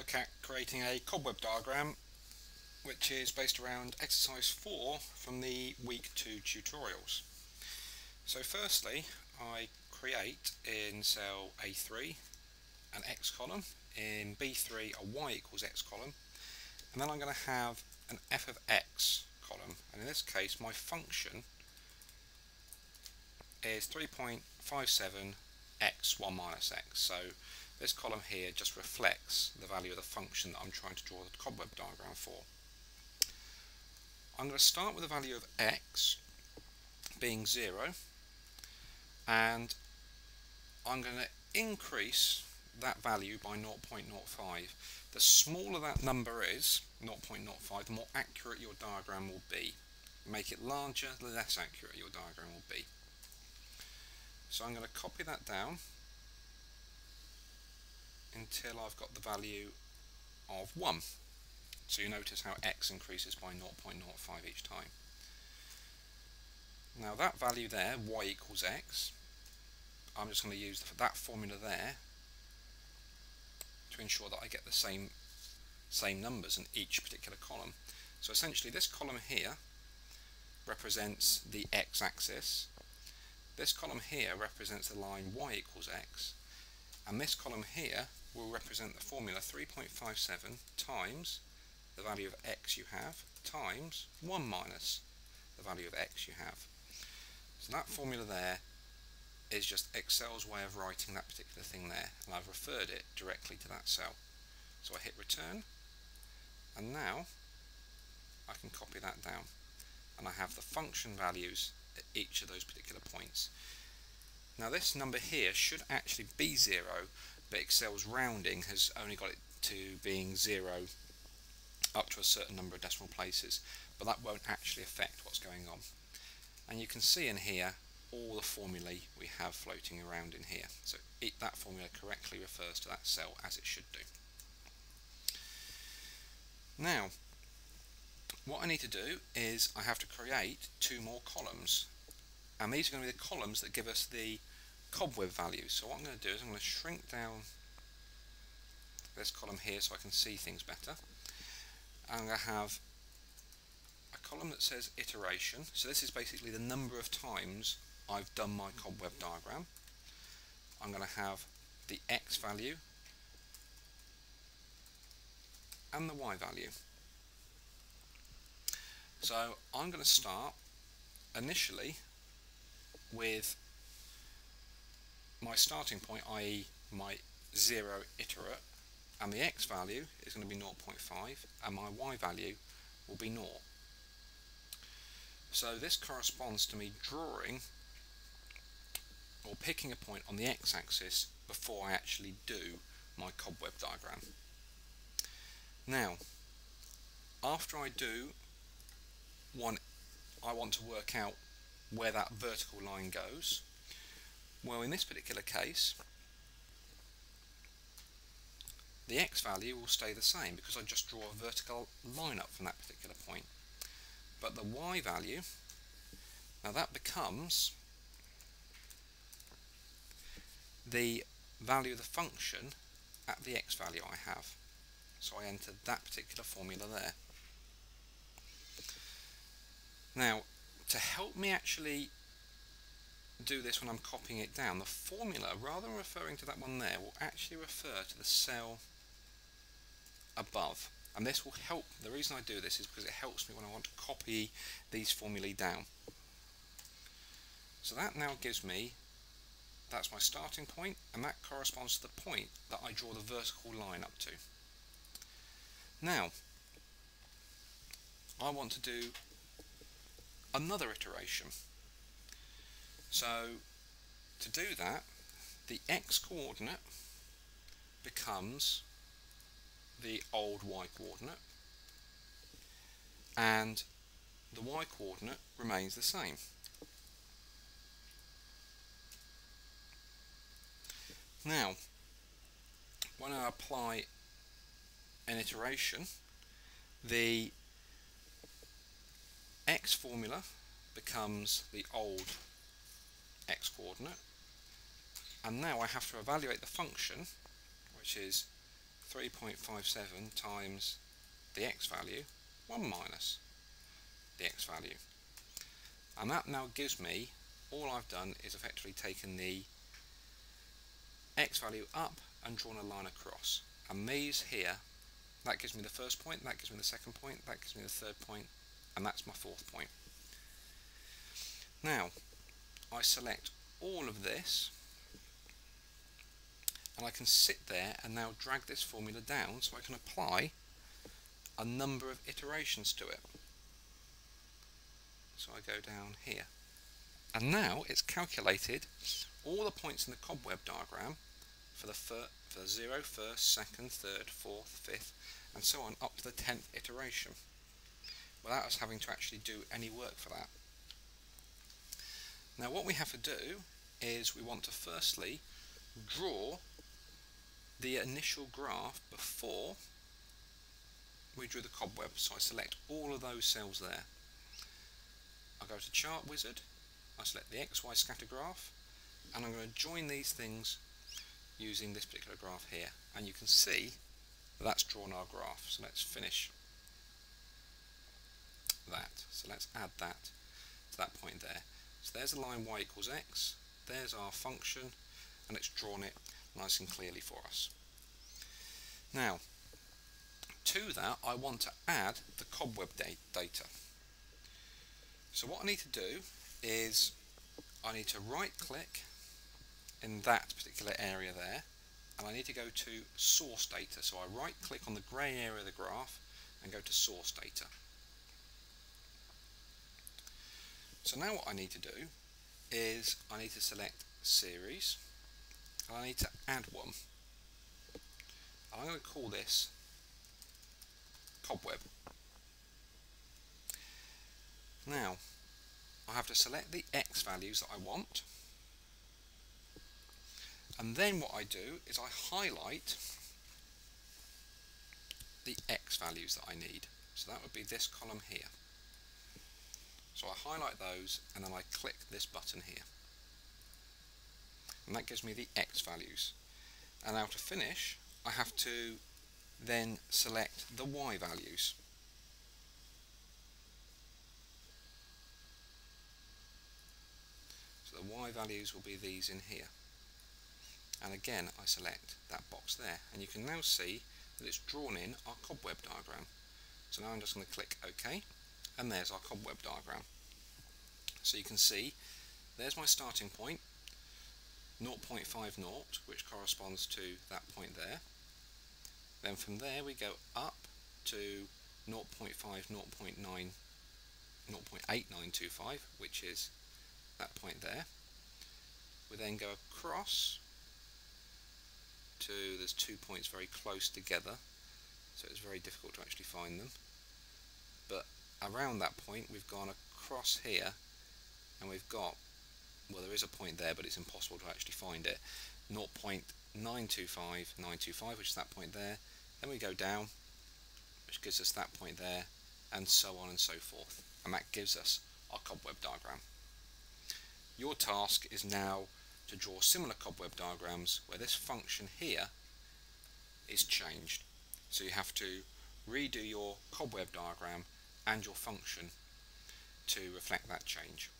look at creating a cobweb diagram which is based around exercise 4 from the week 2 tutorials. So firstly I create in cell A3 an X column, in B3 a Y equals X column. And then I'm going to have an f of x column. And in this case my function is 3.57 x 1 minus x. So this column here just reflects the value of the function that I'm trying to draw the cobweb diagram for. I'm going to start with the value of x being 0 and I'm going to increase that value by 0.05. The smaller that number is, 0.05, the more accurate your diagram will be. Make it larger, the less accurate your diagram will be. So I'm going to copy that down until I've got the value of 1. So you notice how x increases by 0.05 each time. Now that value there, y equals x, I'm just going to use that formula there to ensure that I get the same same numbers in each particular column. So essentially this column here represents the x-axis, this column here represents the line y equals x, and this column here will represent the formula 3.57 times the value of x you have times 1 minus the value of x you have. So that formula there is just Excel's way of writing that particular thing there and I've referred it directly to that cell. So I hit return and now I can copy that down and I have the function values at each of those particular points. Now this number here should actually be 0 but Excel's rounding has only got it to being 0 up to a certain number of decimal places but that won't actually affect what's going on. And you can see in here all the formulae we have floating around in here. So it, that formula correctly refers to that cell as it should do. Now, what I need to do is I have to create two more columns. And these are going to be the columns that give us the cobweb values. So what I'm going to do is I'm going to shrink down this column here so I can see things better. I'm going to have a column that says iteration. So this is basically the number of times I've done my cobweb diagram. I'm going to have the x value and the y value. So I'm going to start initially with my starting point, i.e. my 0 iterate, and the x value is going to be 0.5, and my y value will be 0. So this corresponds to me drawing or picking a point on the x-axis before I actually do my cobweb diagram. Now, after I do one, I want to work out where that vertical line goes. Well, in this particular case, the x value will stay the same because I just draw a vertical line up from that particular point. But the y value, now that becomes the value of the function at the x value I have. So I entered that particular formula there. Now, to help me actually do this when I'm copying it down, the formula, rather than referring to that one there, will actually refer to the cell above. And this will help, the reason I do this is because it helps me when I want to copy these formulae down. So that now gives me that's my starting point, and that corresponds to the point that I draw the vertical line up to. Now, I want to do another iteration. So, to do that, the x-coordinate becomes the old y-coordinate, and the y-coordinate remains the same. Now, when I apply an iteration, the x formula becomes the old x coordinate and now I have to evaluate the function which is 3.57 times the x value, 1 minus the x value. And that now gives me, all I've done is effectively taken the x value up and drawn a line across. And these here, that gives me the first point, that gives me the second point, that gives me the third point, and that's my fourth point. Now, I select all of this and I can sit there and now drag this formula down so I can apply a number of iterations to it. So I go down here. And now it's calculated all the points in the cobweb diagram for the, fir for the 0, 1st, 2nd, 3rd, 4th, 5th, and so on up to the 10th iteration without us having to actually do any work for that. Now what we have to do is we want to firstly draw the initial graph before we drew the cobweb. So I select all of those cells there. I go to Chart Wizard, I select the XY scatter graph, and I'm going to join these things using this particular graph here. And you can see that that's drawn our graph. So let's finish that. So let's add that to that point there. There's the line y equals x, there's our function, and it's drawn it nice and clearly for us. Now, to that I want to add the cobweb data. So what I need to do is I need to right click in that particular area there and I need to go to source data. So I right click on the grey area of the graph and go to source data. So now what I need to do is I need to select series and I need to add one. I'm going to call this cobweb. Now I have to select the x values that I want and then what I do is I highlight the x values that I need. So that would be this column here. So I highlight those and then I click this button here. And that gives me the X values. And now to finish, I have to then select the Y values. So the Y values will be these in here. And again, I select that box there. And you can now see that it's drawn in our cobweb diagram. So now I'm just going to click OK and there's our cobweb diagram. So you can see there's my starting point 0.50 which corresponds to that point there. Then from there we go up to 0.5 0.9 0.8925 which is that point there. We then go across to there's two points very close together so it's very difficult to actually find them. But around that point we've gone across here and we've got well there is a point there but it's impossible to actually find it. 0.925925 which is that point there. Then we go down which gives us that point there and so on and so forth. And that gives us our cobweb diagram. Your task is now to draw similar cobweb diagrams where this function here is changed. So you have to redo your cobweb diagram and your function to reflect that change.